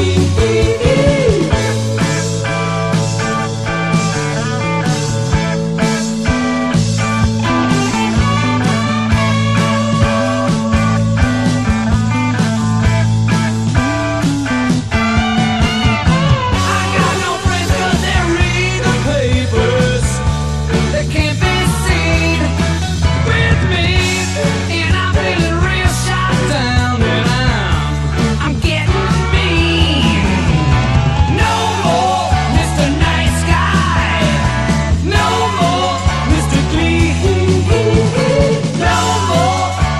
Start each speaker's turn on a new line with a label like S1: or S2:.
S1: we do.